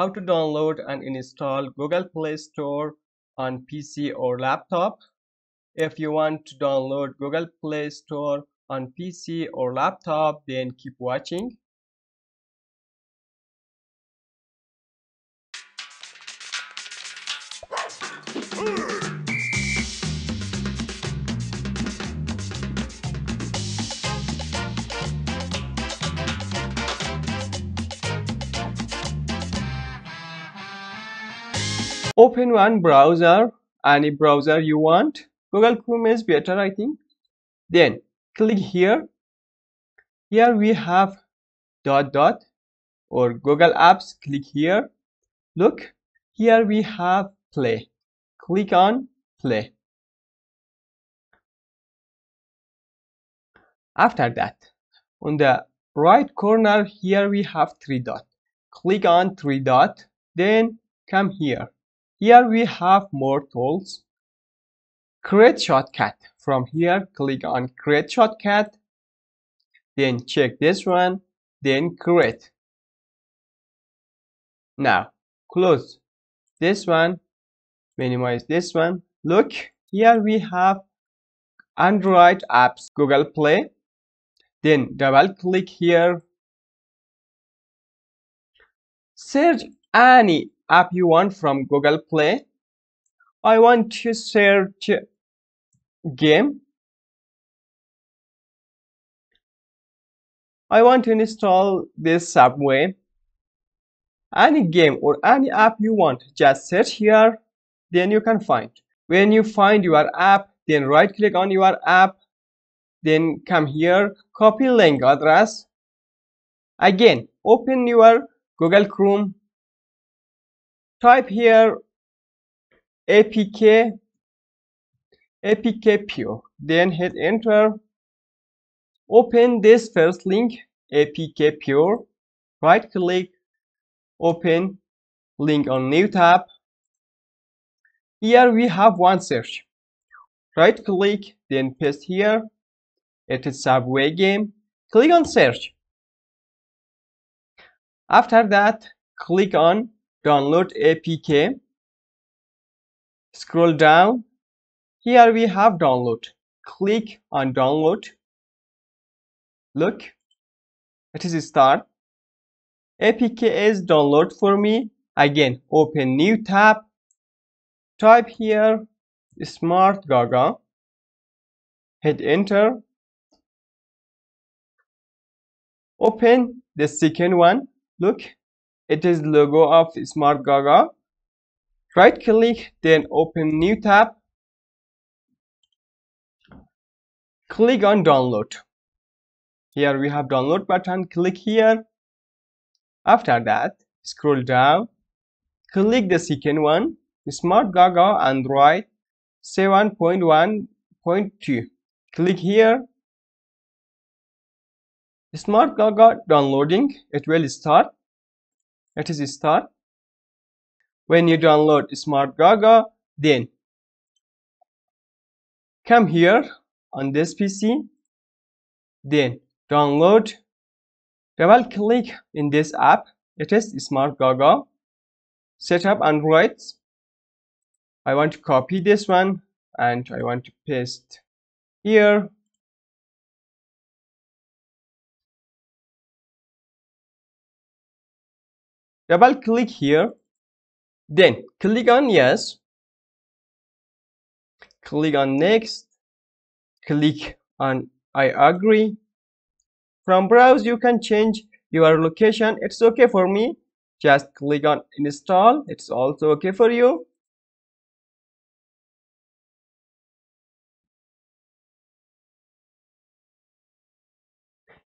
how to download and install Google Play Store on PC or laptop. If you want to download Google Play Store on PC or laptop, then keep watching. Open one browser any browser you want. Google chrome is better i think. Then click here. Here we have dot dot or google apps. Click here. Look here we have play. Click on play. After that on the right corner here we have three dot. Click on three dot then come here here we have more tools. Create shortcut. From here, click on create shortcut. Then check this one. Then create. Now, close this one. Minimize this one. Look, here we have Android apps, Google Play. Then double click here. Search any app you want from Google Play. I want to search game. I want to install this Subway. Any game or any app you want, just search here, then you can find. When you find your app, then right click on your app, then come here, copy link address. Again, open your Google Chrome type here apk apk pure. Then hit enter. Open this first link apk pure. Right click open link on new tab. Here we have one search. Right click then paste here. It is subway game. Click on search. After that click on download apk scroll down. Here we have download. Click on download. Look. It is start apk is download for me. Again open new tab. Type here smart gaga. Hit enter. Open the second one. Look it is logo of smart gaga. Right click then open new tab. Click on download. Here we have download button. Click here. After that scroll down. Click the second one. Smart gaga android 7.1.2 click here. Smart gaga downloading. It will start it is start when you download smart gaga then come here on this pc then download double click in this app. It is smart gaga. Set up androids. I want to copy this one and i want to paste here double click here. Then click on yes. Click on next. Click on I agree. From browse you can change your location. It's okay for me. Just click on install. It's also okay for you.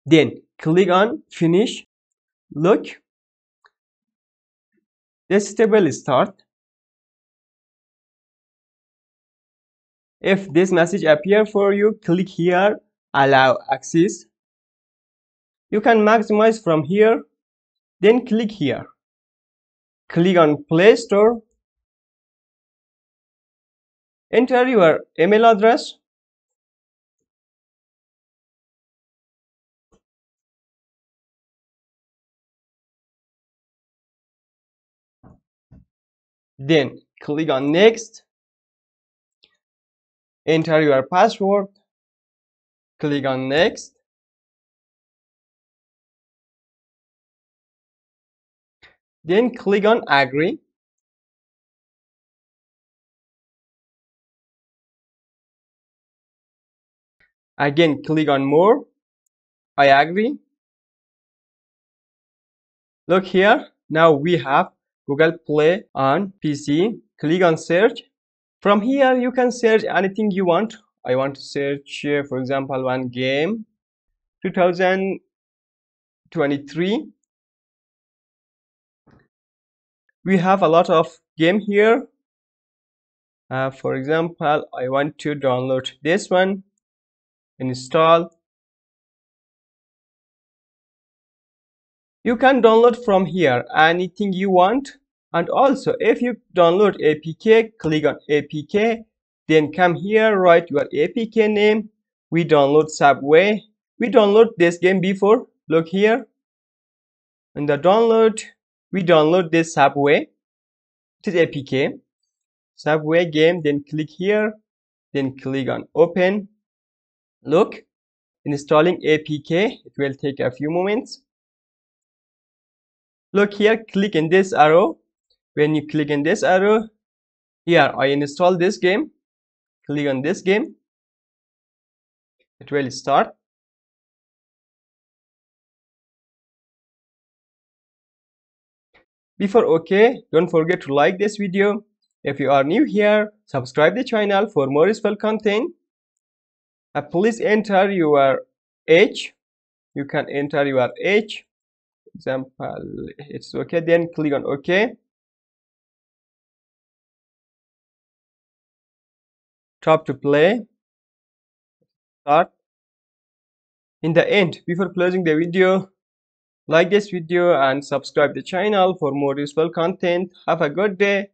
Then click on finish. Look this table start. If this message appear for you, click here, allow access. You can maximize from here, then click here. Click on Play Store. Enter your email address then click on next. Enter your password. Click on next. Then click on agree. Again click on more. I agree. Look here. Now we have Google Play on PC click on search. From here you can search anything you want. I want to search uh, for example one game 2023 we have a lot of game here. Uh, for example I want to download this one install you can download from here anything you want. And also if you download apk click on apk then come here write your apk name. We download subway. We download this game before. Look here. In the download we download this subway. It is apk subway game then click here. Then click on open. Look. Installing apk it will take a few moments look here click in this arrow. When you click in this arrow here i install this game. Click on this game. It will start. Before okay don't forget to like this video. If you are new here subscribe the channel for more useful content. Uh, please enter your age. You can enter your age example it's okay then click on ok tap to play. Start. In the end before closing the video like this video and subscribe the channel for more useful content. Have a good day